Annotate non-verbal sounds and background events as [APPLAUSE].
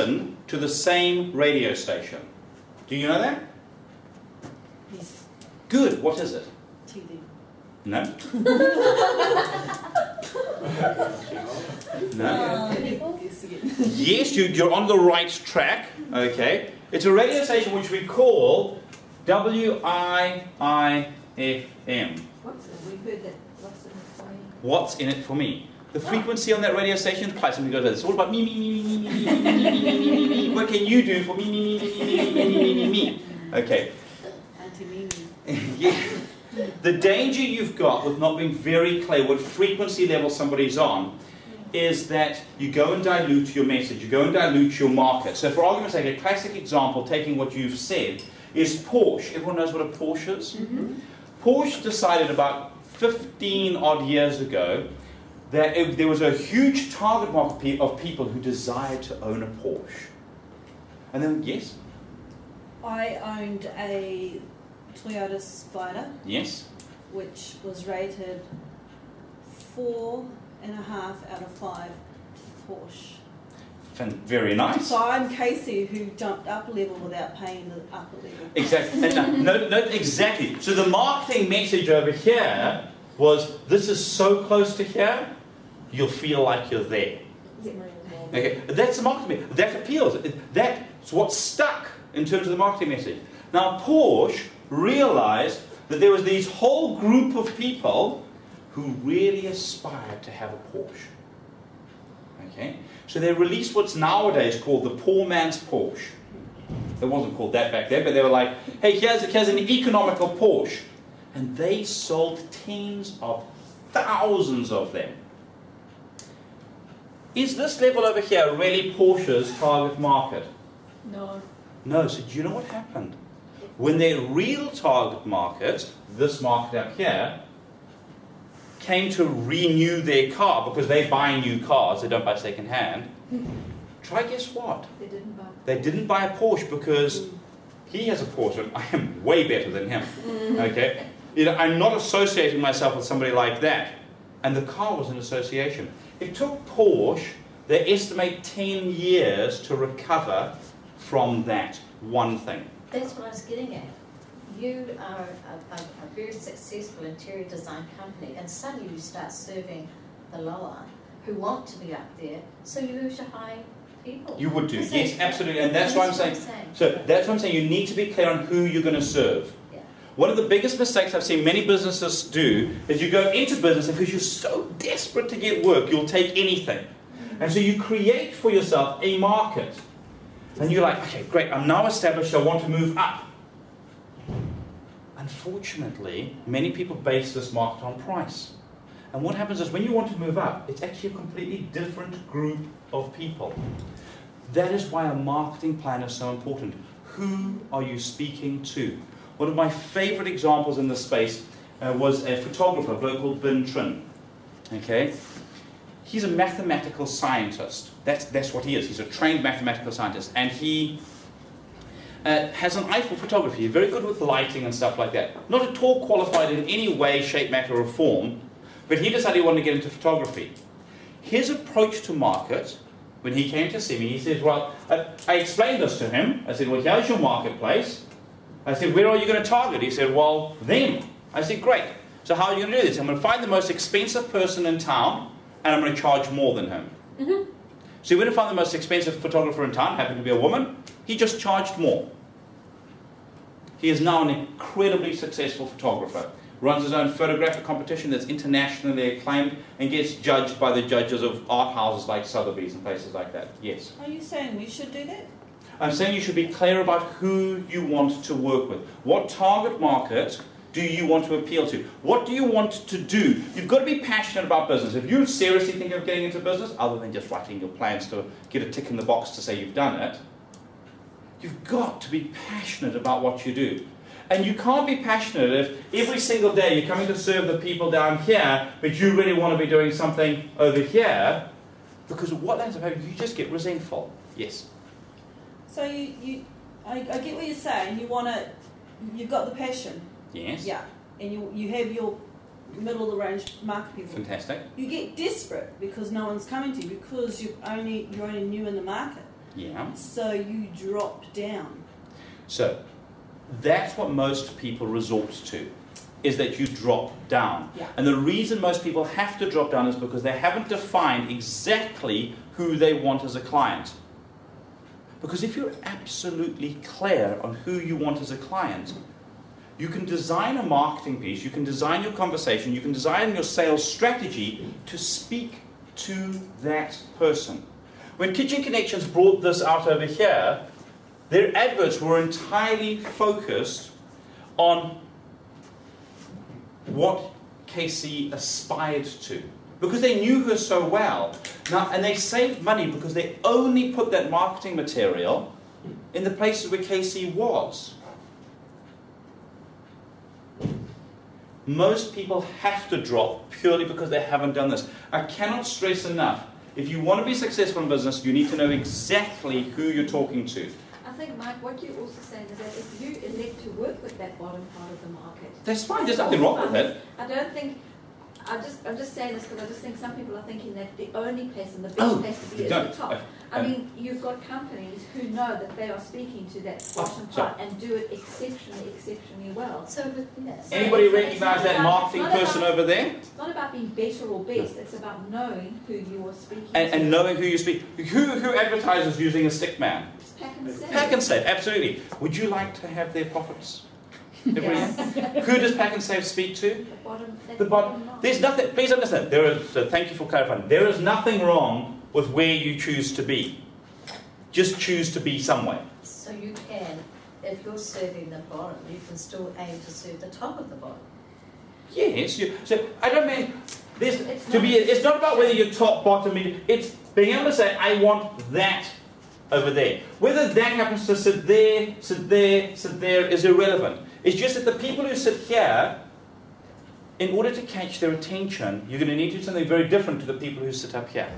listen to the same radio station. Do you know that? Yes. Good. What is it? TV. No? [LAUGHS] no? Uh, yes. Yes, you, you're on the right track. Okay. It's a radio station which we call WIIFM. What's it? We heard that. What's it for you? What's in it for me? The frequency on that radio station applies something goes like this. It's all about me, me, me, me, me, me, me, me, me, me, me, me. What can you do for me, me, me, me, me, me, me, me, me? Okay. Yeah. The danger you've got with not being very clear what frequency level somebody's on is that you go and dilute your message, you go and dilute your market. So, for argument's sake, a classic example, taking what you've said, is Porsche. Everyone knows what a Porsche is? Porsche decided about 15 odd years ago that it, there was a huge target market of people who desired to own a Porsche. And then, yes, I owned a Toyota Spider, yes, which was rated four and a half out of five Porsche. very nice. So I'm Casey, who jumped up a level without paying the upper level. Exactly. No, no, exactly. So the marketing message over here was this is so close to here, you'll feel like you're there. Okay, that's the marketing. me- That appeals. That's what stuck in terms of the marketing message. Now Porsche realized that there was these whole group of people who really aspired to have a Porsche. Okay, so they released what's nowadays called the poor man's Porsche. It wasn't called that back then, but they were like, hey, here's, here's an economical Porsche. And they sold tens of thousands of them. Is this level over here really Porsche's target market? No. No, so do you know what happened? When their real target market, this market up here, came to renew their car because they buy new cars, they don't buy second hand. [LAUGHS] Try guess what? They didn't buy. They didn't buy a Porsche because he has a Porsche and I am way better than him. Mm. Okay? You know, I'm not associating myself with somebody like that. And the car was an association. It took Porsche, they estimate 10 years to recover from that one thing. That's what I was getting at. You are a, a, a very successful interior design company, and suddenly you start serving the lower who want to be up there, so you lose your high people. You would do, yes, absolutely. And that's what I'm saying. So that's what I'm saying. You need to be clear on who you're going to serve. One of the biggest mistakes I've seen many businesses do is you go into business because you're so desperate to get work, you'll take anything. And so you create for yourself a market. And you're like, okay, great, I'm now established, I want to move up. Unfortunately, many people base this market on price. And what happens is when you want to move up, it's actually a completely different group of people. That is why a marketing plan is so important. Who are you speaking to? One of my favorite examples in this space uh, was a photographer, a bloke called Ben Trin. Okay? He's a mathematical scientist. That's, that's what he is. He's a trained mathematical scientist. And he uh, has an eye for photography. Very good with lighting and stuff like that. Not at all qualified in any way, shape, matter, or form, but he decided he wanted to get into photography. His approach to market, when he came to see me, he said, Well, I, I explained this to him. I said, Well, here's your marketplace. I said, Where are you going to target? He said, Well, them. I said, Great. So, how are you going to do this? I'm going to find the most expensive person in town, and I'm going to charge more than him. Mm-hmm. So, he went and found the most expensive photographer in town, happened to be a woman. He just charged more. He is now an incredibly successful photographer. Runs his own photographic competition that's internationally acclaimed and gets judged by the judges of art houses like Sotheby's and places like that. Yes. Are you saying we should do that? I'm saying you should be clear about who you want to work with. What target market do you want to appeal to? What do you want to do? You've got to be passionate about business. If you seriously think of getting into business, other than just writing your plans to get a tick in the box to say you've done it, you've got to be passionate about what you do. And you can't be passionate if every single day you're coming to serve the people down here, but you really want to be doing something over here, because what ends up happening, you just get resentful. Yes. So you, you I, I get what you're saying. You want to, you've got the passion, Yes. yeah, and you you have your middle of the range market people. Fantastic. You get desperate because no one's coming to you because you've only you're only new in the market. Yeah. So you drop down. So that's what most people resort to, is that you drop down. Yeah. And the reason most people have to drop down is because they haven't defined exactly who they want as a client. Because if you're absolutely clear on who you want as a client, you can design a marketing piece, you can design your conversation, you can design your sales strategy to speak to that person. When Kitchen Connections brought this out over here, their adverts were entirely focused on what Casey aspired to. Because they knew her so well. Now, and they saved money because they only put that marketing material in the places where Casey was. Most people have to drop purely because they haven't done this. I cannot stress enough if you want to be successful in business, you need to know exactly who you're talking to. I think, Mike, what you're also saying is that if you elect to work with that bottom part of the market. That's fine, there's nothing wrong with it. I don't think, I just, I'm just saying this because I just think some people are thinking that the only place and the best Oh, place to be is don't. the top. Uh, I mean, you've got companies who know that they are speaking to that bottom so- part and do it exceptionally, exceptionally well. So, with- yes. Anybody it's- it's recognize that marketing person about- over there? It's not about being better or best, it's about knowing who you are speaking And, to. and knowing who you speak. Who, who advertises using a stick man? It's pack and save. Pack and Save, absolutely. Would you like to have their profits every Yeah. Who does Pack and Save speak to? The bottom, The bottom. There's nothing. Please understand. There is. So thank you for clarifying. There is nothing wrong with where you choose to be. Just choose to be somewhere. So you can, if you're serving the bottom, you can still aim to serve the top of the bottom. Yes. You, so I don't mean. There's, It's to not- be. It's not about whether you're top, bottom, medium. It's being able to say, I want that over there. Whether that happens to sit there, sit there, sit there is irrelevant. It's just that the people who sit here, in order to catch their attention, you're going to need to do something very different to the people who sit up here.